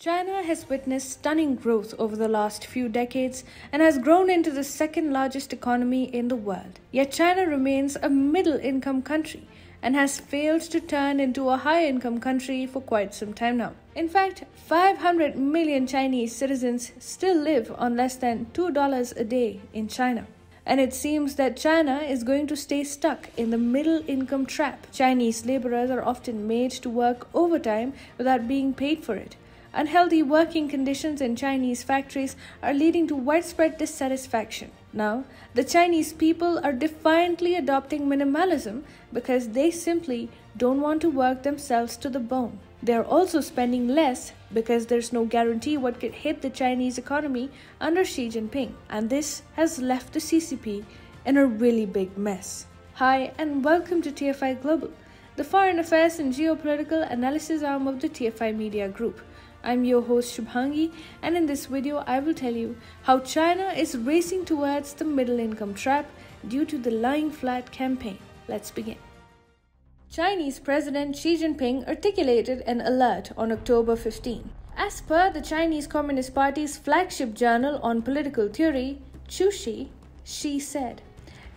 China has witnessed stunning growth over the last few decades and has grown into the second largest economy in the world. Yet China remains a middle income country and has failed to turn into a high income country for quite some time now. In fact, 500 million Chinese citizens still live on less than $2 a day in China. And it seems that China is going to stay stuck in the middle income trap. Chinese laborers are often made to work overtime without being paid for it Unhealthy working conditions in Chinese factories are leading to widespread dissatisfaction. Now, the Chinese people are defiantly adopting minimalism because they simply don't want to work themselves to the bone. They are also spending less because there's no guarantee what could hit the Chinese economy under Xi Jinping, and this has left the CCP in a really big mess. Hi, and welcome to TFI Global, the foreign affairs and geopolitical analysis arm of the TFI Media Group. I'm your host Shubhangi and in this video I will tell you how China is racing towards the middle income trap due to the lying flat campaign. Let's begin. Chinese President Xi Jinping articulated an alert on October 15. As per the Chinese Communist Party's flagship journal on political theory, Qiushi, Xi said,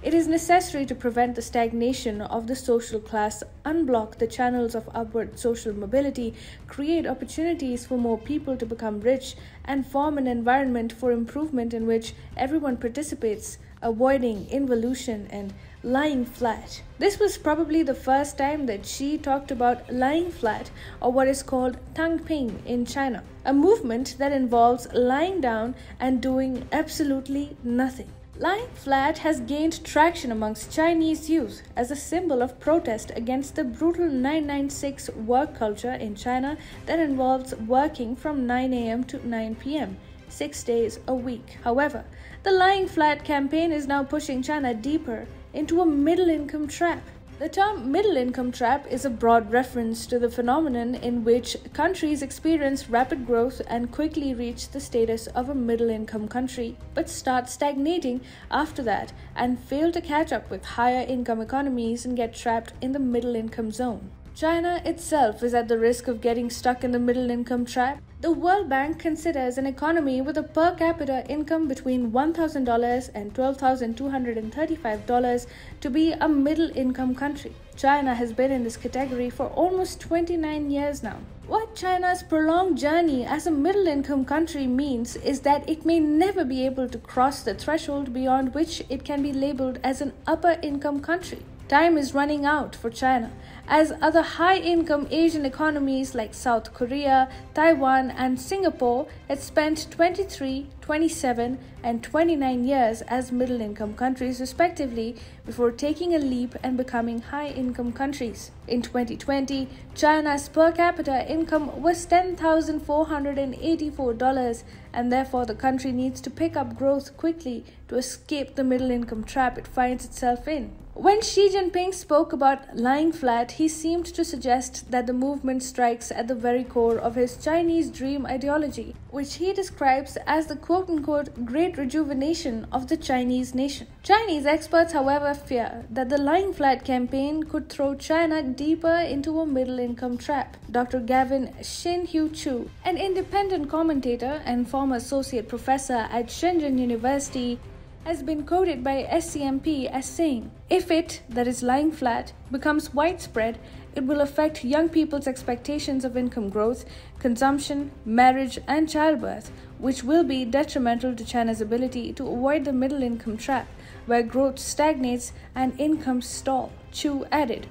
it is necessary to prevent the stagnation of the social class, unblock the channels of upward social mobility, create opportunities for more people to become rich, and form an environment for improvement in which everyone participates, avoiding involution and lying flat. This was probably the first time that Xi talked about lying flat, or what is called Tangping in China, a movement that involves lying down and doing absolutely nothing. Lying flat has gained traction amongst Chinese youth as a symbol of protest against the brutal 996 work culture in China that involves working from 9 a.m. to 9 p.m. six days a week. However, the lying flat campaign is now pushing China deeper into a middle income trap. The term middle income trap is a broad reference to the phenomenon in which countries experience rapid growth and quickly reach the status of a middle income country, but start stagnating after that and fail to catch up with higher income economies and get trapped in the middle income zone. China itself is at the risk of getting stuck in the middle income trap. The World Bank considers an economy with a per capita income between $1,000 and $12,235 to be a middle income country. China has been in this category for almost 29 years now. What China's prolonged journey as a middle income country means is that it may never be able to cross the threshold beyond which it can be labeled as an upper income country. Time is running out for China as other high income Asian economies like South Korea, Taiwan, and Singapore had spent 23, 27, and 29 years as middle income countries, respectively, before taking a leap and becoming high income countries. In 2020, China's per capita income was $10,484, and therefore the country needs to pick up growth quickly to escape the middle income trap it finds itself in. When Xi Jinping spoke about lying flat, he seemed to suggest that the movement strikes at the very core of his Chinese dream ideology, which he describes as the quote unquote great rejuvenation of the Chinese nation. Chinese experts, however, fear that the lying flat campaign could throw China deeper into a middle income trap. Dr. Gavin Xin-Hui Chu, an independent commentator and former associate professor at Shenzhen University, has been quoted by SCMP as saying, If it, that is lying flat, becomes widespread, it will affect young people's expectations of income growth, consumption, marriage, and childbirth, which will be detrimental to China's ability to avoid the middle income trap, where growth stagnates and incomes stall. Chu added.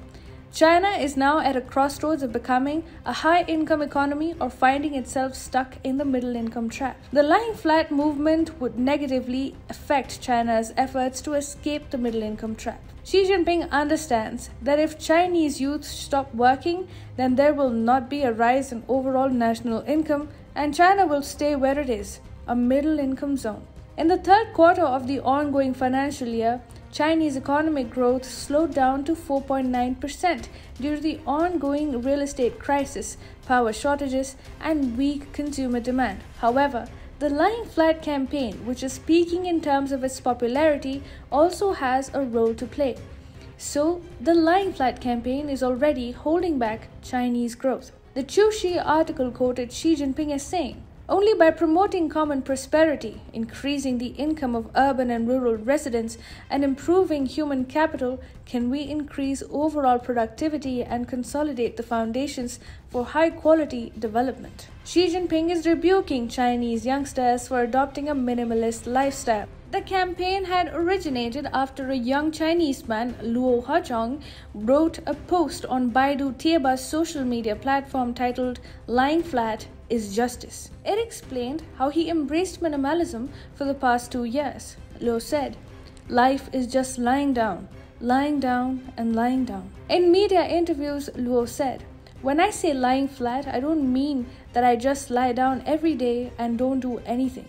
China is now at a crossroads of becoming a high income economy or finding itself stuck in the middle income trap. The lying flat movement would negatively affect China's efforts to escape the middle income trap. Xi Jinping understands that if Chinese youth stop working, then there will not be a rise in overall national income and China will stay where it is, a middle income zone. In the third quarter of the ongoing financial year, Chinese economic growth slowed down to 4.9% due to the ongoing real estate crisis, power shortages, and weak consumer demand. However, the Lying Flat campaign, which is peaking in terms of its popularity, also has a role to play. So, the Lying Flat campaign is already holding back Chinese growth. The Qiushi article quoted Xi Jinping as saying, only by promoting common prosperity, increasing the income of urban and rural residents, and improving human capital can we increase overall productivity and consolidate the foundations for high quality development. Xi Jinping is rebuking Chinese youngsters for adopting a minimalist lifestyle. The campaign had originated after a young Chinese man, Luo Huazhong, wrote a post on Baidu Tieba's social media platform titled Lying Flat is justice. It explained how he embraced minimalism for the past two years. Luo said, Life is just lying down, lying down, and lying down. In media interviews, Luo said, When I say lying flat, I don't mean that I just lie down every day and don't do anything.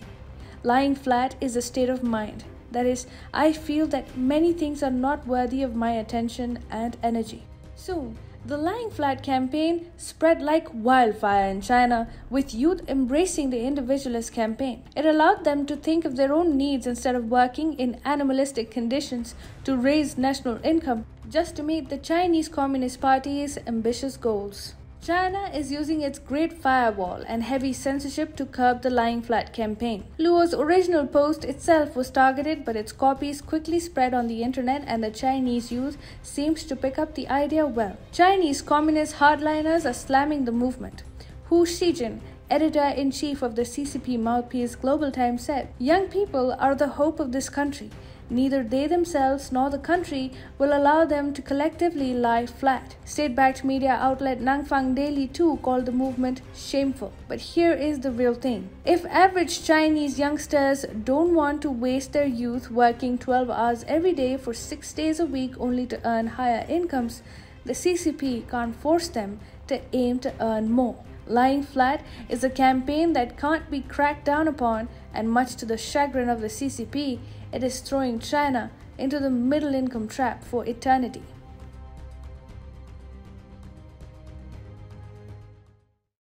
Lying flat is a state of mind. That is, I feel that many things are not worthy of my attention and energy. Soon, the Lying Flat campaign spread like wildfire in China, with youth embracing the individualist campaign. It allowed them to think of their own needs instead of working in animalistic conditions to raise national income just to meet the Chinese Communist Party's ambitious goals. China is using its Great Firewall and heavy censorship to curb the Lying Flat campaign. Luo's original post itself was targeted, but its copies quickly spread on the internet, and the Chinese youth seems to pick up the idea well. Chinese communist hardliners are slamming the movement. Hu Xijin, editor in chief of the CCP mouthpiece Global Times, said Young people are the hope of this country. Neither they themselves nor the country will allow them to collectively lie flat. State backed media outlet Nanfang Daily too called the movement shameful. But here is the real thing if average Chinese youngsters don't want to waste their youth working 12 hours every day for six days a week only to earn higher incomes, the CCP can't force them to aim to earn more. Lying Flat is a campaign that can't be cracked down upon, and much to the chagrin of the CCP, it is throwing China into the middle income trap for eternity.